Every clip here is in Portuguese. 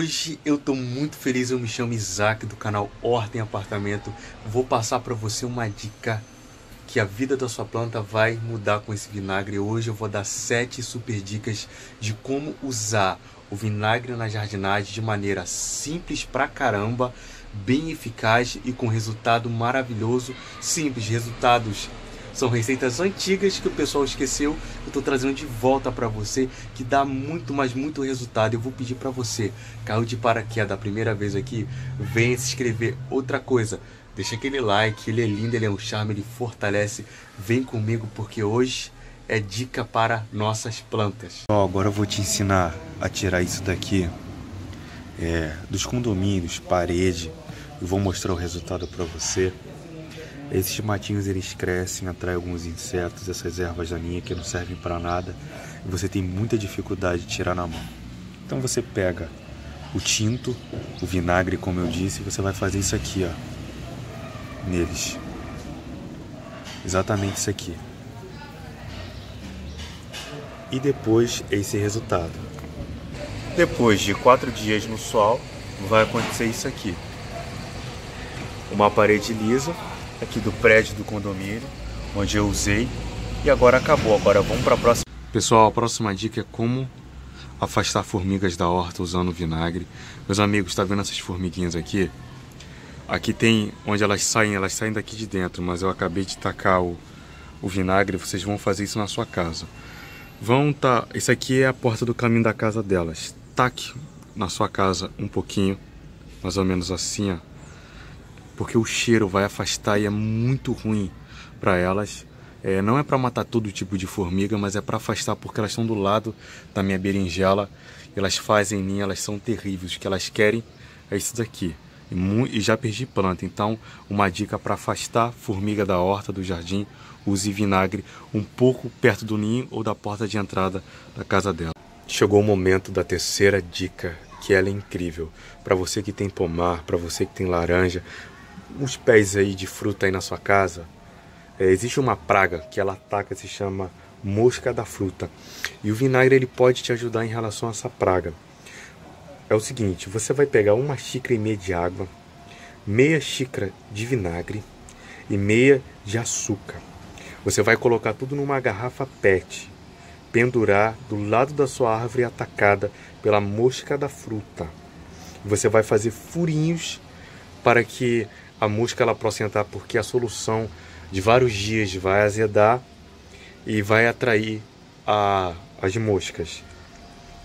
Hoje eu tô muito feliz, eu me chamo Isaac do canal Horta em Apartamento. Vou passar para você uma dica que a vida da sua planta vai mudar com esse vinagre. Hoje eu vou dar sete super dicas de como usar o vinagre na jardinagem de maneira simples pra caramba, bem eficaz e com resultado maravilhoso. Simples, resultados são receitas antigas que o pessoal esqueceu. Eu estou trazendo de volta para você que dá muito, mas muito resultado. Eu vou pedir para você, caiu de paraquedas a primeira vez aqui, venha se inscrever. Outra coisa, deixa aquele like, ele é lindo, ele é um charme, ele fortalece. Vem comigo porque hoje é dica para nossas plantas. Oh, agora eu vou te ensinar a tirar isso daqui é, dos condomínios, parede. Eu vou mostrar o resultado para você. Esses matinhos eles crescem, atraem alguns insetos, essas ervas daninhas que não servem para nada e você tem muita dificuldade de tirar na mão. Então você pega o tinto, o vinagre, como eu disse, e você vai fazer isso aqui, ó, neles. Exatamente isso aqui. E depois esse resultado. Depois de quatro dias no sol, vai acontecer isso aqui. Uma parede lisa aqui do prédio do condomínio, onde eu usei. E agora acabou. Agora vamos para a próxima. Pessoal, a próxima dica é como afastar formigas da horta usando vinagre. Meus amigos, está vendo essas formiguinhas aqui? Aqui tem onde elas saem, elas saem daqui de dentro, mas eu acabei de tacar o, o vinagre. Vocês vão fazer isso na sua casa. Vão tá, isso aqui é a porta do caminho da casa delas. Taque na sua casa um pouquinho, mais ou menos assim, ó porque o cheiro vai afastar e é muito ruim para elas. É, não é para matar todo tipo de formiga, mas é para afastar porque elas estão do lado da minha berinjela, elas fazem ninho, elas são terríveis. O que elas querem é isso daqui. E, e já perdi planta, então uma dica para afastar formiga da horta, do jardim, use vinagre um pouco perto do ninho ou da porta de entrada da casa dela. Chegou o momento da terceira dica, que ela é incrível. Para você que tem pomar, para você que tem laranja, uns pés aí de fruta aí na sua casa, é, existe uma praga que ela ataca, se chama mosca da fruta. E o vinagre ele pode te ajudar em relação a essa praga. É o seguinte, você vai pegar uma xícara e meia de água, meia xícara de vinagre e meia de açúcar. Você vai colocar tudo numa garrafa PET, pendurar do lado da sua árvore atacada pela mosca da fruta. Você vai fazer furinhos para que a mosca ela aproximar, porque a solução de vários dias vai azedar e vai atrair a, as moscas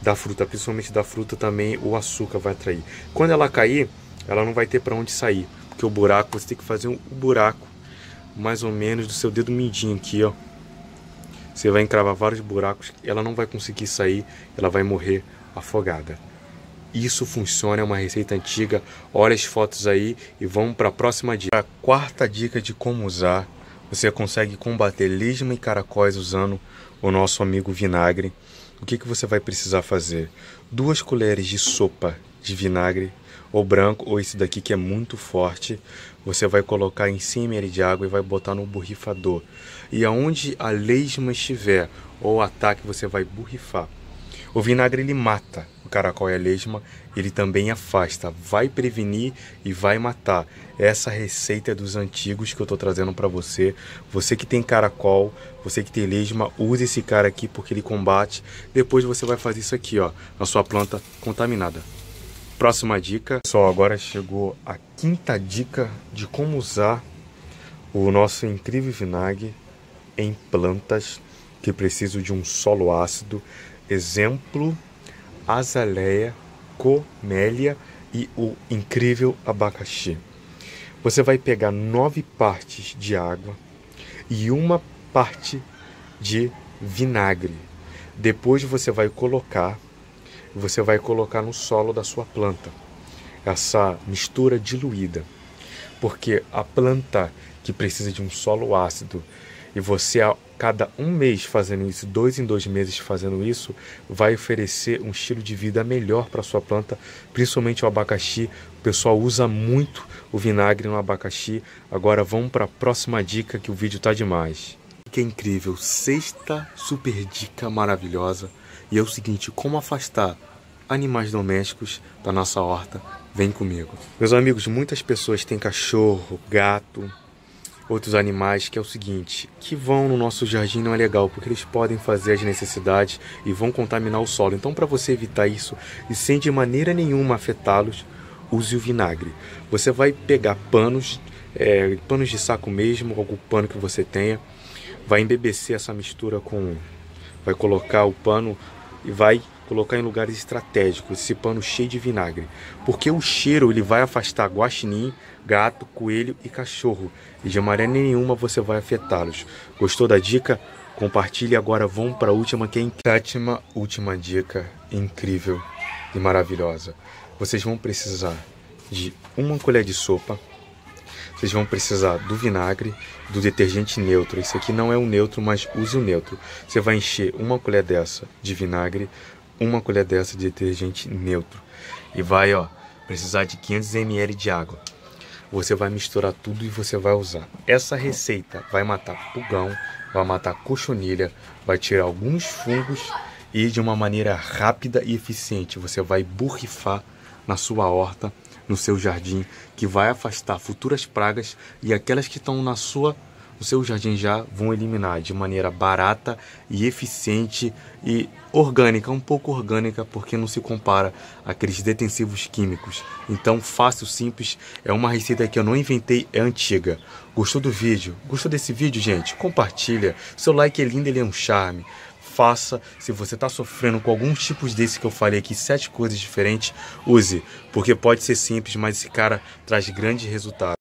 da fruta, principalmente da fruta também o açúcar vai atrair. Quando ela cair, ela não vai ter para onde sair, porque o buraco você tem que fazer um buraco mais ou menos do seu dedo mindinho aqui, ó. Você vai encravar vários buracos, ela não vai conseguir sair, ela vai morrer afogada. Isso funciona, é uma receita antiga. Olha as fotos aí e vamos para a próxima dica. A quarta dica de como usar. Você consegue combater lesma e caracóis usando o nosso amigo vinagre. O que, que você vai precisar fazer? Duas colheres de sopa de vinagre, ou branco, ou esse daqui que é muito forte. Você vai colocar em 100 ml de água e vai botar no borrifador. E aonde a lesma estiver, ou ataque, você vai borrifar. O vinagre ele mata o caracol e a lesma, ele também afasta, vai prevenir e vai matar. Essa receita é dos antigos que eu estou trazendo para você. Você que tem caracol, você que tem lesma, use esse cara aqui porque ele combate. Depois você vai fazer isso aqui, ó, na sua planta contaminada. Próxima dica. Pessoal, agora chegou a quinta dica de como usar o nosso incrível vinagre em plantas que precisam de um solo ácido Exemplo: azaleia, comélia e o incrível abacaxi. Você vai pegar nove partes de água e uma parte de vinagre. Depois você vai colocar, você vai colocar no solo da sua planta essa mistura diluída, porque a planta que precisa de um solo ácido e você a cada um mês fazendo isso, dois em dois meses fazendo isso, vai oferecer um estilo de vida melhor para sua planta, principalmente o abacaxi. O pessoal usa muito o vinagre no abacaxi. Agora vamos para a próxima dica que o vídeo tá demais. Que é incrível, sexta super dica maravilhosa. E é o seguinte, como afastar animais domésticos da nossa horta, vem comigo. Meus amigos, muitas pessoas têm cachorro, gato, outros animais que é o seguinte, que vão no nosso jardim não é legal, porque eles podem fazer as necessidades e vão contaminar o solo. Então, para você evitar isso e sem de maneira nenhuma afetá-los, use o vinagre. Você vai pegar panos, é, panos de saco mesmo, algum pano que você tenha, vai embebecer essa mistura com, vai colocar o pano e vai colocar em lugares estratégicos esse pano cheio de vinagre, porque o cheiro ele vai afastar guaxinim, gato, coelho e cachorro, e de maneira nenhuma você vai afetá-los. Gostou da dica? Compartilhe agora, vamos para a última que é a sétima última dica incrível e maravilhosa. Vocês vão precisar de uma colher de sopa, vocês vão precisar do vinagre, do detergente neutro. Esse aqui não é um neutro, mas use o neutro. Você vai encher uma colher dessa de vinagre, uma colher dessa de detergente neutro e vai, ó, precisar de 500 ml de água. Você vai misturar tudo e você vai usar. Essa receita vai matar pulgão, vai matar cochonilha, vai tirar alguns fungos e de uma maneira rápida e eficiente você vai borrifar na sua horta, no seu jardim, que vai afastar futuras pragas e aquelas que estão na sua o seu jardim já vão eliminar de maneira barata e eficiente e orgânica, um pouco orgânica, porque não se compara àqueles detensivos químicos. Então, fácil, simples, é uma receita que eu não inventei, é antiga. Gostou do vídeo? Gostou desse vídeo, gente? Compartilha. Seu like é lindo, ele é um charme. Faça, se você está sofrendo com alguns tipos desse que eu falei aqui, sete coisas diferentes, use, porque pode ser simples, mas esse cara traz grandes resultados.